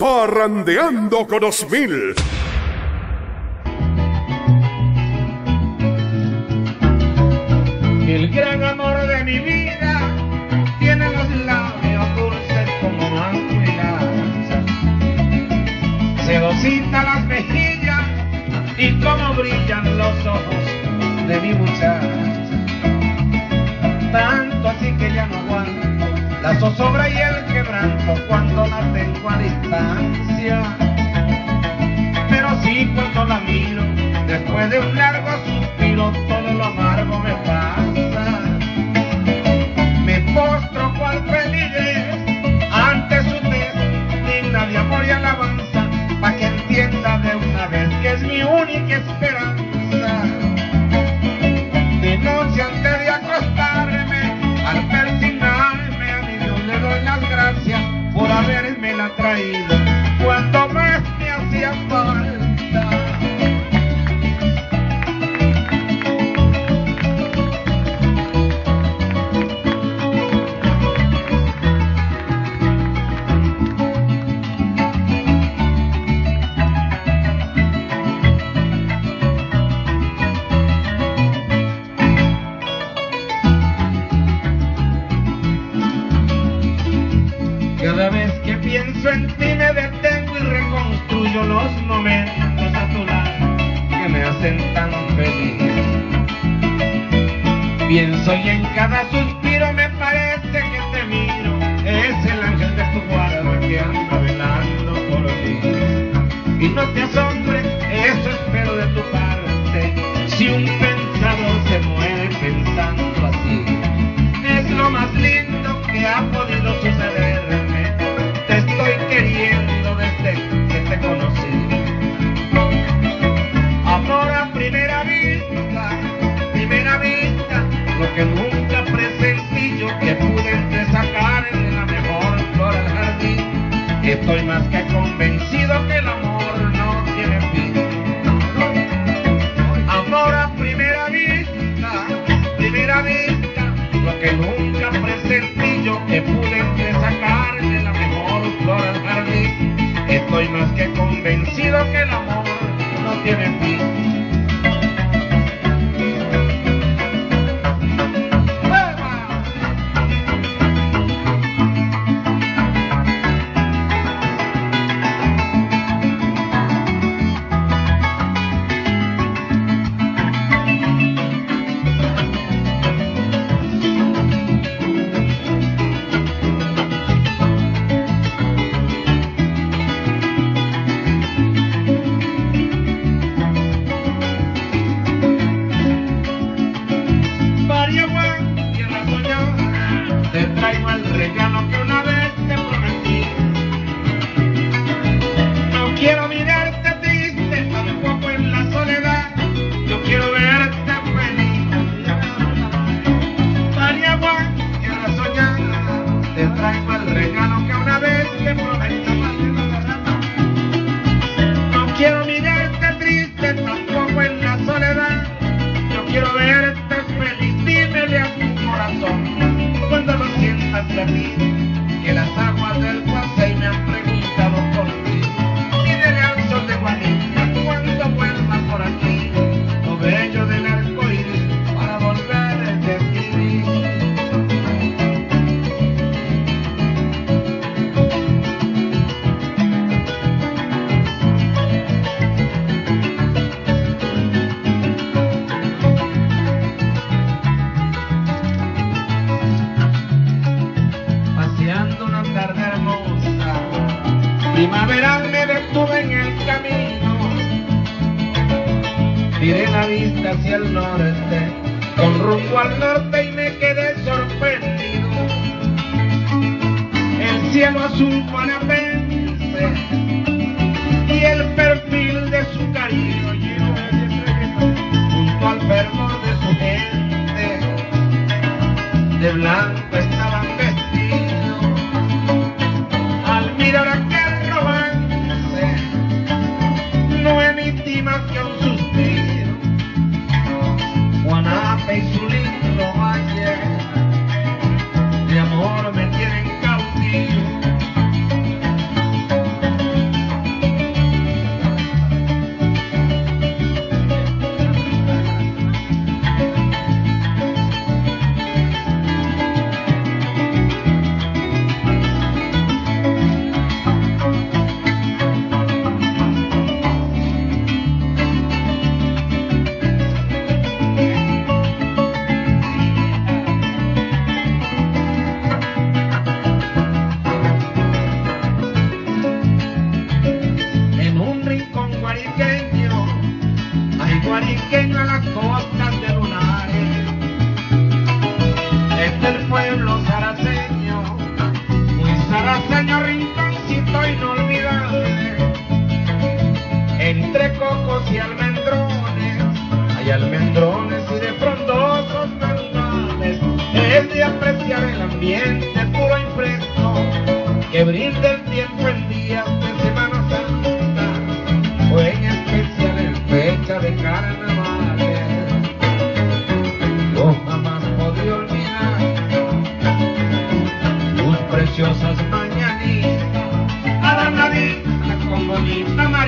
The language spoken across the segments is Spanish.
Parrandeando con Osmil. El gran amor de mi vida tiene los labios dulces como mango y lanza. Sedosita las mejillas y como brillan los ojos de mi muchacha. Tanto así que ya no aguanto la zozobra y el cuando la tengo a distancia. Pero sí cuando la miro, después de un largo suspiro, todo lo amargo me la traído hacen tan feliz. Pienso y en cada suspiro me parece que te miro, es el ángel de tu guarda que anda velando por ti. Y no te asombres, eso espero de tu parte, si un sientas feliz. Primaveral me detuve en el camino. Tiré la vista hacia el norte, con rumbo al norte y me quedé sorprendido. El cielo azul guanapense y el perfil de su cariño junto al fervor de su gente de blanco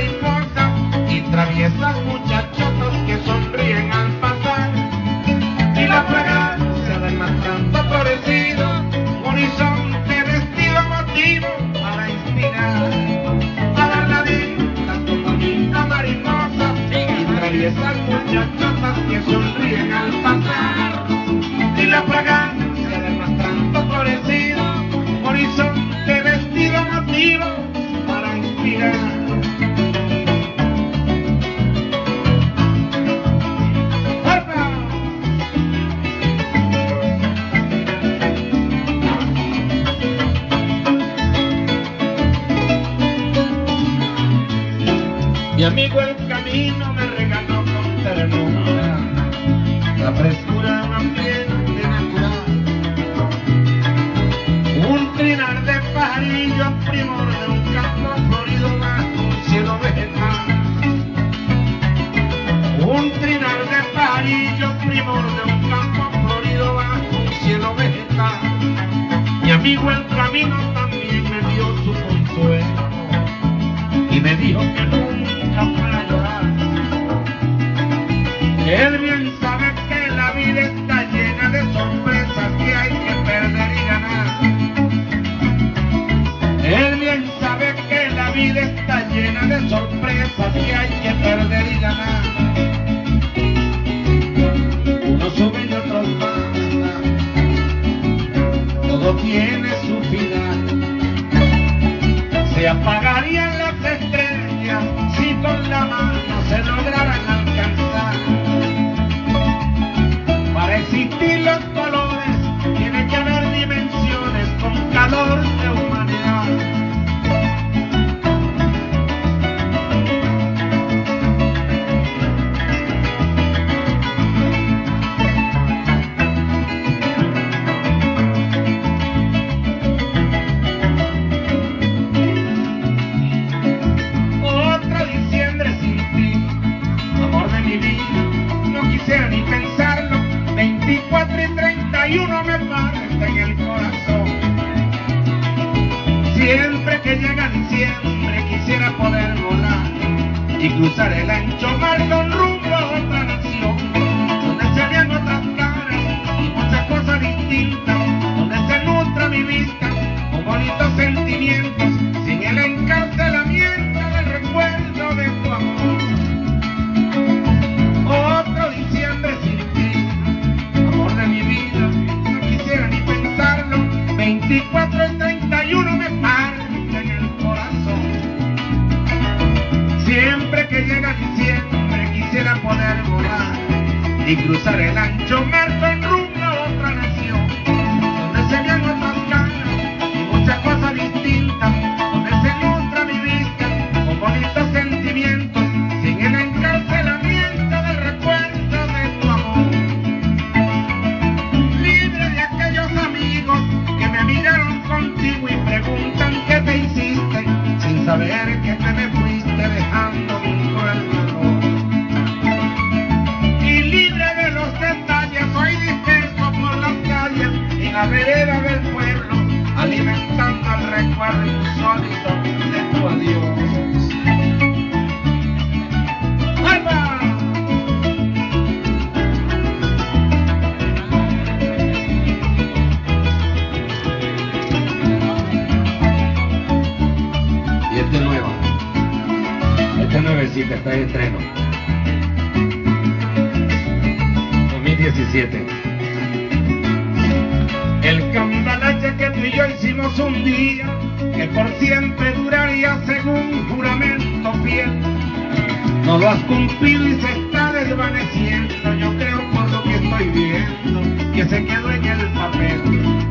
mariposa y traviesas muchachotas que amigo el camino me regaló con ternura la frescura más bien de natural. Un trinar de pajarillo primor de un campo florido bajo un cielo vegetal. Un trinar de pajarillo primor de un campo florido bajo un cielo vegetal. Mi amigo el camino de sorpresas que hay que perder y ganar. Que por siempre duraría según juramento fiel. No lo has cumplido y se está desvaneciendo. Yo creo por lo que estoy viendo, que se quedó en el papel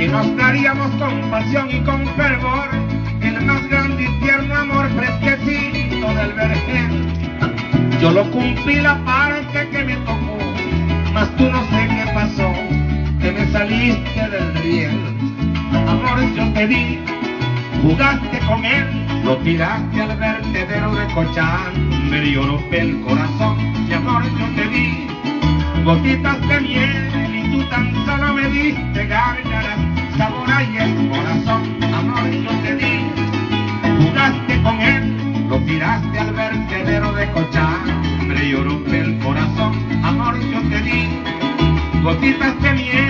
que nos daríamos con pasión y con fervor el más grande y tierno amor fresquecito del vergel. Yo lo cumplí la parte que me tocó, mas tú no sé qué pasó, que me saliste del riel. Amor, yo te di, jugaste con él, lo tiraste al vertedero de Cochán, me dio el corazón, mi amor, yo te di, gotitas de miel y tú tan solo me diste gárgaras, sabor y el corazón, amor yo te di, jugaste con él, lo tiraste al vertedero de Cochán, me lloró el corazón, amor yo te di, gotitas de miel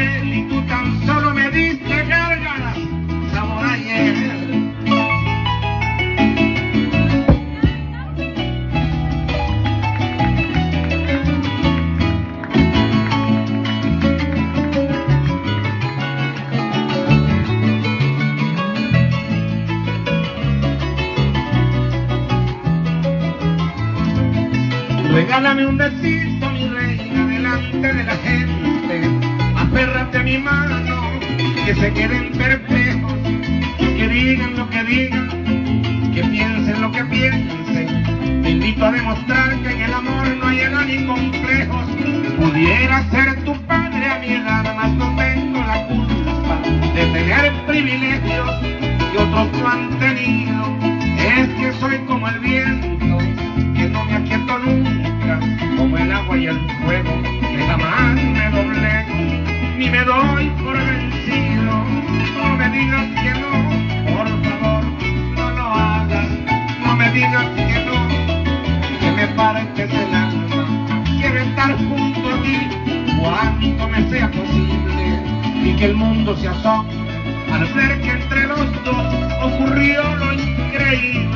Regálame un besito, mi reina, delante de la gente. Apérrate a mi mano, que se queden perplejos, que digan lo que digan, que piensen lo que piensen. Te invito a demostrar que en el amor no hay edad ni complejos. Pudiera ser tu padre a mi edad, mas no tengo la culpa de tener privilegios que otros no han tenido. Es que soy como el viento, quiero estar junto a ti, cuanto me sea posible, y que el mundo se asombre al ver que entre los dos ocurrió lo increíble.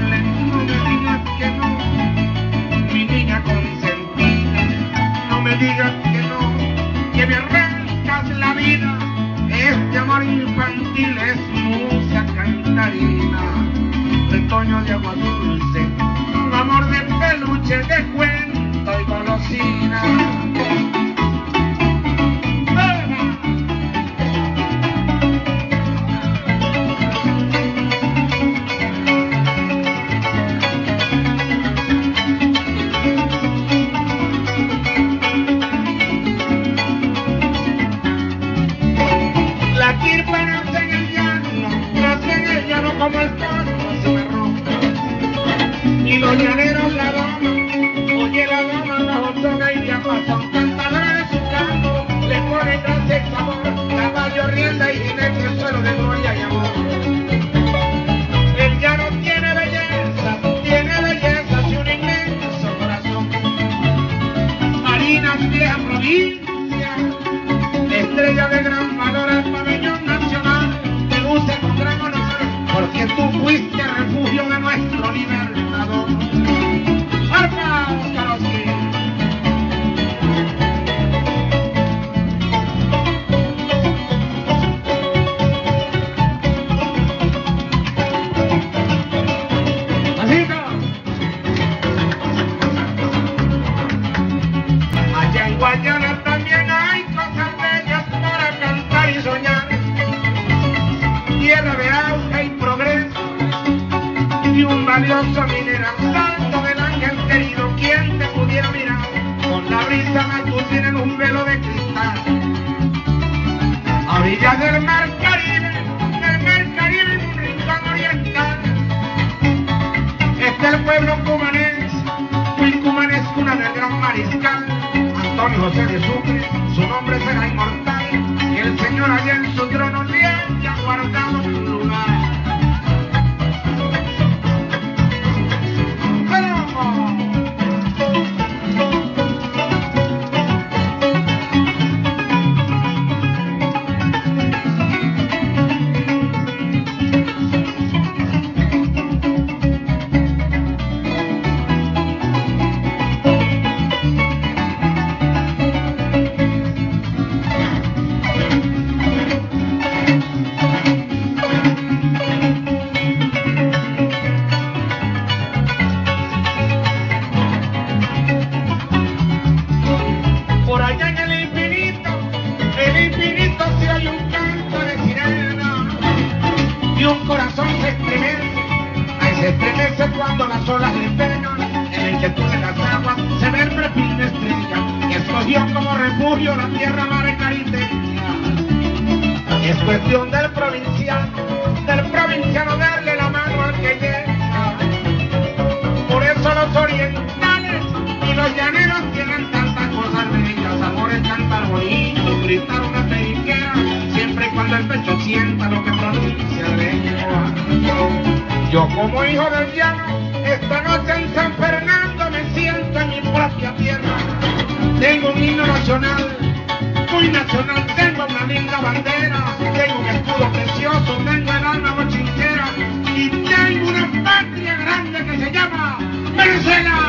A orillas del mar Caribe, del mar Caribe un rincón oriental. Está el pueblo cumanés, cumanés cuna del gran mariscal. Antonio José de Sucre, su nombre será inmortal, y el Señor allá en su trono haya guardado cuando las olas le pegan en el que de las aguas se ve el perfil de estrella que escogió como refugio la tierra mar caribeña. Es cuestión del provinciano, del provinciano darle la mano al que llega. Por eso los orientales y los llaneros tienen tantas cosas bellas, amores cantar bonito, gritar una periquera, siempre y cuando el pecho sienta lo que pronuncia el. Yo como hijo del llano, esta noche en San Fernando me siento en mi propia tierra. Tengo un himno nacional, muy nacional, tengo una linda bandera, tengo un escudo precioso, tengo el alma bochinchera y tengo una patria grande que se llama Venezuela.